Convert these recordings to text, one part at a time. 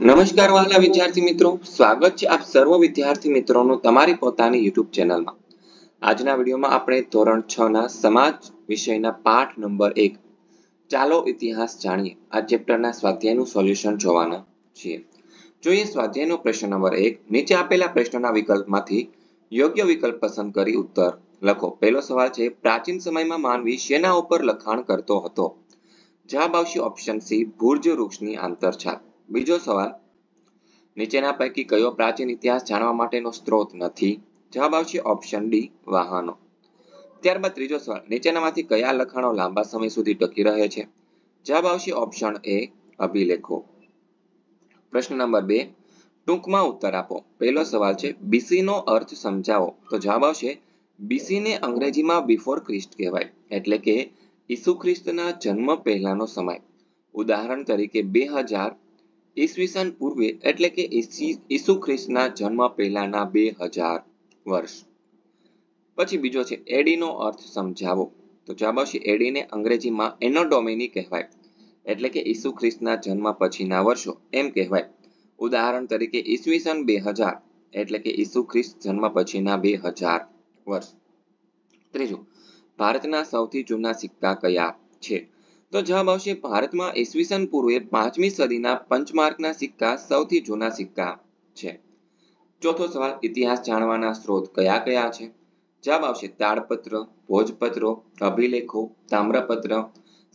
નમસ્કાર વહાલા વિદ્યાર્થી મિત્રો. સ્વાગત છે આપ સર્વ વિદ્યાર્થી મિત્રોનું તમારી પોતાની YouTube ચેનલમાં. આજના વિડીયોમાં આપણે ધોરણ 6 ના સમાજ વિષયના પાઠ નંબર 1 ચાલો ઇતિહાસ જાણીએ. આ ચેપ્ટરના સ્વાધ્યાયનું સોલ્યુશન જોવાના છીએ. જોઈએ સ્વાધ્યાયનો પ્રશ્ન નંબર 1 નીચે આપેલા પ્રશ્નોના વિકલ્પમાંથી યોગ્ય વિકલ્પ પસંદ કરી ઉત્તર લખો. પહેલો સવાલ છે, પ્રાચીન સમયમાં માનવી શેના ઉપર લખાણ કરતો હતો? જવાબ આવશે ઓપ્શન સી, ભુર્જ વૃક્ષની આંતરછાપ. બીજો સવાલ, નીચેના પૈકી કયો પ્રાચીન ઇતિહાસ જાણવા માટેનો સ્ત્રોત નથી? જવાબ આવશે ઓપ્શન ડી વાહનો. ત્યારબાદ ત્રીજો સવાલ, નીચેનામાંથી કયા લખાણો લાંબા સમય સુધી ટકી રહે છે? જવાબ આવશે ઓપ્શન એ અભિલેખો. પ્રશ્ન નંબર બે, ટૂંકમાં ઉત્તર આપો. પહેલો સવાલ છે બીસીનો અર્થ સમજાવો. તો જવાબ આવશે બીસીને અંગ્રેજીમાં બિફોર ક્રિસ્ટ કહેવાય, એટલે કે ઈસુ ખ્રિસ્તના જન્મ પહેલાનો સમય. ઉદાહરણ તરીકે, બે હજાર ઈસવીસન પૂર્વે એટલે કે ઈસુ ખ્રિસ્તના જન્મ પહેલાના બે હજાર વર્ષ. પછી બીજો છે, એડીનો અર્થ સમજાવો. તો જવાબ આવશે એડીને અંગ્રેજીમાં એનોડોમિની કહેવાય. એટલે કે ઈસુ ખ્રિસ્તના જન્મ પછીના વર્ષો એમ કહેવાય. ઉદાહરણ તરીકે ઈસવીસન બે હજાર એટલે કે ઈસુ ખ્રિસ્ત જન્મ પછીના બે હજાર વર્ષ. ત્રીજું, ભારતના સૌથી જૂના સિક્કા કયા છે? તો જવાબ આવશે ભારતમાં ઈસવીસન પૂર્વે પાંચમી સદીના પંચમાર્કના સિક્કા સૌથી જૂના સિક્કા છે. ચોથો સવાલ, ઇતિહાસ જાણવાના સ્ત્રોત કયા કયા છે? જવાબ આવશે તાડપત્ર, ભોજપત્રો, અભિલેખો, તામ્રપત્ર,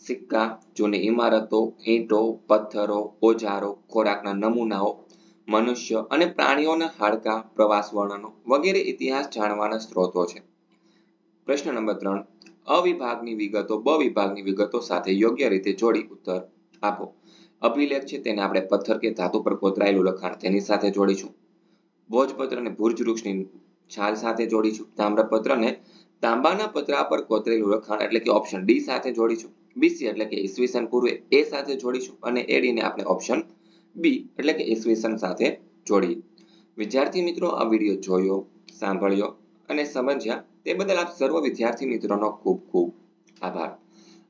સિક્કા, જૂની ઇમારતો, ઈંટો, પથ્થરો, ઓજારો, ખોરાકના નમૂનાઓ, મનુષ્ય અને પ્રાણીઓના હાડકાં, પ્રવાસ વર્ણનો વગેરે ઇતિહાસ જાણવાના સ્ત્રોતો છે. પ્રશ્ન નંબર ત્રણ અવિભાગની વિગતો બ વિભાગની વિગતો સાથે યોગ્ય રીતે જોડી ઉત્તર આપો. અભિલેખ છે તેને આપણે પથ્થર કે ધાતુ પર કોતરાયેલું લખાણ તેની સાથે જોડીશું. ભોજપત્રને ભુર્જ વૃક્ષની છાલ સાથે જોડીશું. તામ્રપત્રને તાંબાના પતરા પર કોતરેલું લખાણ એટલે કે ઓપ્શન ડી સાથે જોડીશું. બીસી એટલે કે ઈસવીસન પૂર્વે એ સાથે જોડીશું અને એડીને આપણે ઓપ્શન બી એટલે કે ઈસવીસન સાથે જોડીએ. વિદ્યાર્થી મિત્રો, આ વીડિયો જોયો, સાંભળ્યો અને સમજ્યા. તે બદલ આપ સર્વ વિદ્યાર્થી મિત્રોનો ખૂબ ખૂબ આભાર.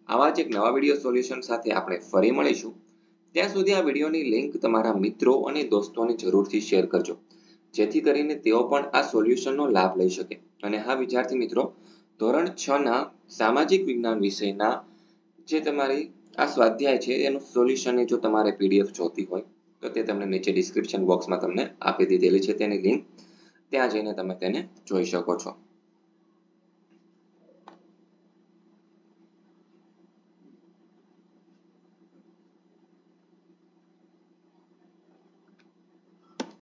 આવા જ એક નવા વીડિયો સોલ્યુશન સાથે આપણે ફરી મળીશું. ત્યાં સુધી આ વિડીયોની લિંક તમારા મિત્રો અને દોસ્તોને જરૂરથી શેર કરજો. જેથી કરીને તેઓ પણ આ સોલ્યુશનનો લાભ લઈ શકે. અને હા, વિદ્યાર્થી મિત્રો, ધોરણ છ ના સામાજિક વિજ્ઞાન વિષયના જે તમારી આ સ્વાધ્યાય છે, એનું સોલ્યુશનની જો તમારે પીડીએફ જોતી હોય, તો તે તમને નીચે ડિસ્ક્રિપ્શન બોક્સમાં તમને આપી દીધેલી છે. તેની લિંક ત્યાં જઈને તમે તેને જોઈ શકો છો.